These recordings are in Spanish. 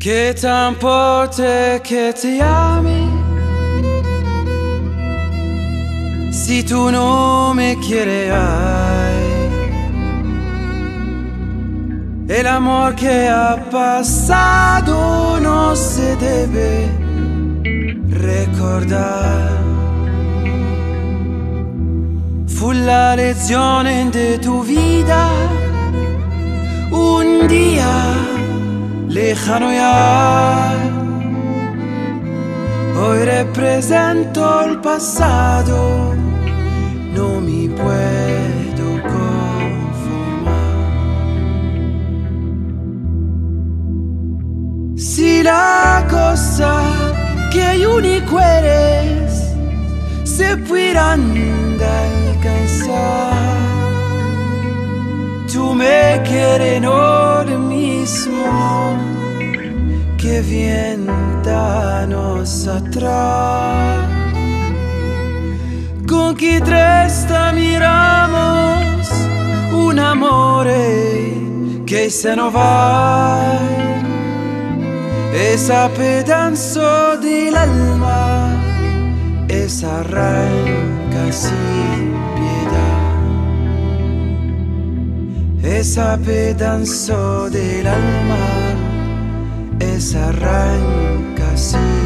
Che t'importe che ti ami? Se tu non mi chiederai. E l'amor che ha passato non si deve ricordare Fu la lezione di tu vita un dia lejano ya. Hoy represento el pasado, no mi puedo conformar. Si la cosa que único eres se puedan alcanzar, tú me quieres no mismo que vientanos atrás. Con chi tresta miramos un amore che se no va esa pedazo del alma esa arranca sin piedad esa pedazo del alma esa arranca sin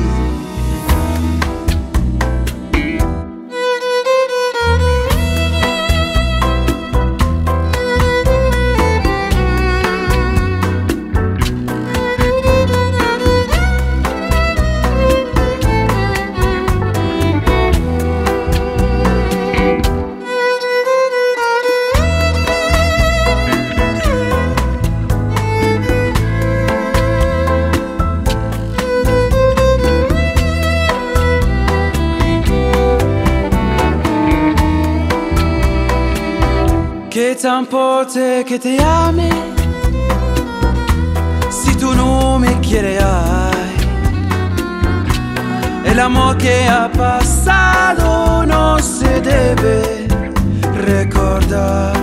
Che t'importe che te ami. Se tu non mi chiederai E l'amore che ha passato non si deve ricordare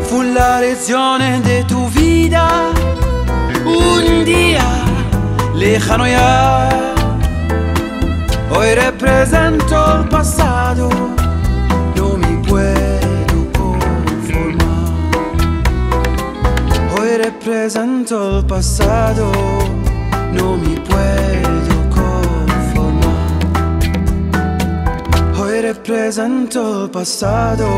Fu la lezione di tu vita. Un dia lejano ya Hoy represento il passato. Represento el pasado, no me puedo conformar. Hoy represento el pasado,